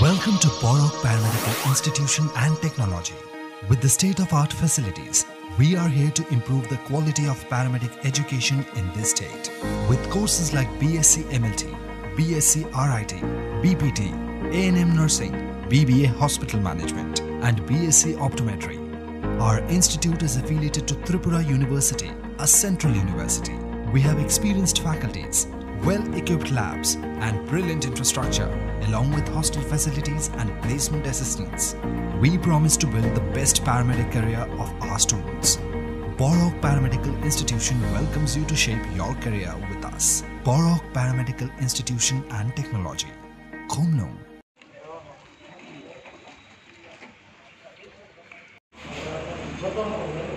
Welcome to Borok Paramedical Institution and Technology. With the state of art facilities, we are here to improve the quality of paramedic education in this state. With courses like BSc MLT, BSc RIT, BPT, A&M Nursing, BBA Hospital Management, and BSc Optometry. Our institute is affiliated to Tripura University, a central university. We have experienced faculties, well-equipped labs and brilliant infrastructure, along with hostel facilities and placement assistance. We promise to build the best paramedic career of our students. Borok Paramedical Institution welcomes you to shape your career with us. Borok Paramedical Institution and Technology. Khomlong. Thank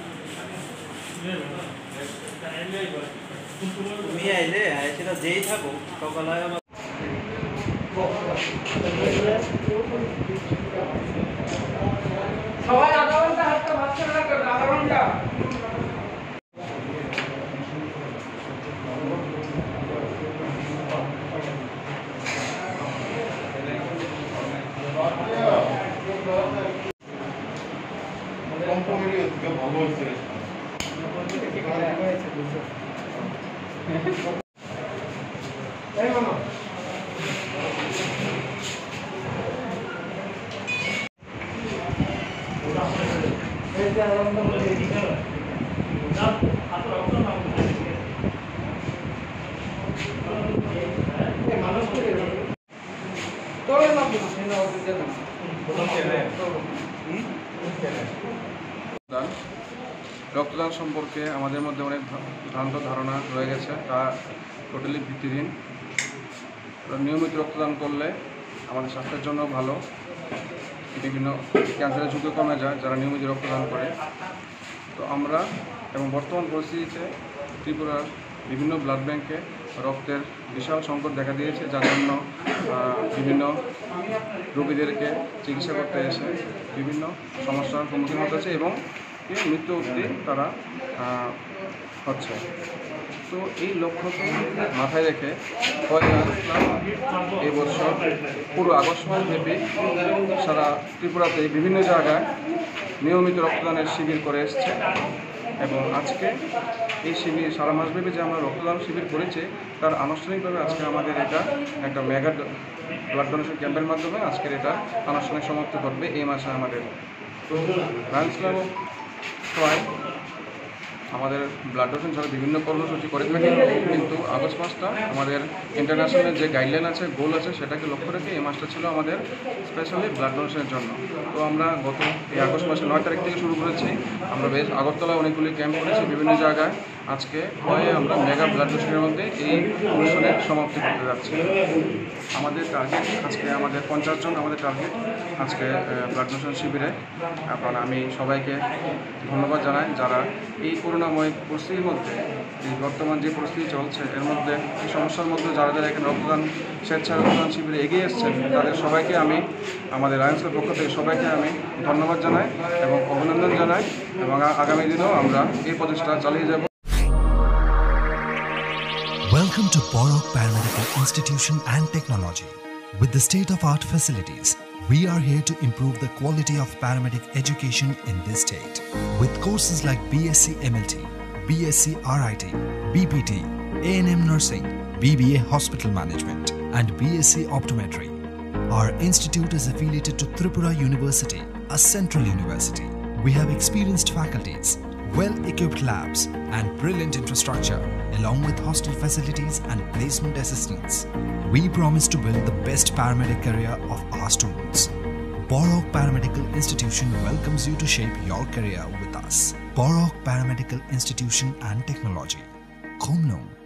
তুমি তুমি আইলে সেটা যেই থাকো সকালে আমার সবাই আধা ঘন্টা হাতটা ভাবছে না করবে আধা ঘন্টা এই মানো এই যে 응? রক্তদান সম্পর্কে আমাদের মধ্যে অনেক ভ্রা- ভ্রান্ত ধারণা রয়ে গেছে, তা টোটালি ভিত্তিহীন। নিয়মিত রক্তদান করলে আমাদের স্বাস্থ্যের জন্য ভালো। বিভিন্ন ক্যান্সারের ঝুঁকি কমে যায় যারা নিয়মিত রক্তদান করে। তো আমরা এবং বর্তমান পরিস্থিতিতে ত্রিপুরার বিভিন্ন ব্লাড ব্যাংকে রক্তের বিশাল সংকট দেখা দিয়েছে, যার জন্য বিভিন্ন রোগীদেরকে চিকিৎসা করতে এসে বিভিন্ন সমস্যার সম্মুখীন হতে এবং কি মৃত্যু অবধি তারা হচ্ছে। তো এই লক্ষ্যকে মাথায় রেখে এই বছর পুরো আগস্ট মাস ব্যাপী সারা ত্রিপুরাতে বিভিন্ন জায়গায় নিয়মিত রক্তদানের শিবির করে এসছে। এবং আজকে এই শিবির সারা মাসব্যাপী যে আমরা রক্তদান শিবির করেছি, তার আনুষ্ঠানিকভাবে আজকে আমাদের এটা একটা মেগা ব্লাড ডোনেশন ক্যাম্পের মাধ্যমে আজকের এটা আনুষ্ঠানিক সমাপ্ত করবে এই মাসে আমাদের। লায়ন্স ক্লাব ট্রয় আমাদের ব্লাড ডোনেশন ছাড়া বিভিন্ন কর্মসূচি করে থাকি, কিন্তু আগস্ট মাসটা আমাদের ইন্টারন্যাশনাল যে গাইডলাইন আছে গোল আছে, সেটাকে লক্ষ্য রেখে এই মাসটা ছিল আমাদের স্পেশালি ব্লাড ডোনেশনের জন্য। তো আমরা গত এই আগস্ট মাসে নয় তারিখ থেকে শুরু করেছি। আমরা বেশ আগরতলায় অনেকগুলি ক্যাম্প করেছি বিভিন্ন জায়গায়। আজকে হয়ে আমরা মেগা ডোনেশনের মধ্যে এই অনুষ্ঠানের সমাপ্তি করতে যাচ্ছি। আমাদের টার্গেট আজকে আমাদের পঞ্চাশ জন আমাদের টার্গেট আজকে ব্লাড ডোনেশন শিবিরে। এখন আমি সবাইকে ধন্যবাদ জানাই যারা এই করোনাময় পরিস্থিতির মধ্যে, এই বর্তমান যে পরিস্থিতি চলছে, এর মধ্যে, এই সমস্যার মধ্যে যারা যারা এখানে রক্তদান স্বেচ্ছা রক্তদান শিবিরে এগিয়ে এসছেন, তাদের সবাইকে আমি, আমাদের লায়ন্সের পক্ষ থেকে সবাইকে আমি ধন্যবাদ জানাই এবং অভিনন্দন জানাই এবং আগামী দিনেও আমরা এই প্রচেষ্টা চালিয়ে যাব। Welcome to Borok Paramedical Institution and Technology. With the state of art facilities, we are here to improve the quality of paramedic education in this state. With courses like BSc MLT, BSc RIT, BPT, A&M Nursing, BBA Hospital Management, and BSc Optometry. Our institute is affiliated to Tripura University, a central university. We have experienced faculties, well equipped labs, and brilliant infrastructure, along with hostel facilities and placement assistance. We promise to build the best paramedic career of our students. Borok Paramedical Institution welcomes you to shape your career with us. Borok Paramedical Institution and Technology. Khomlong.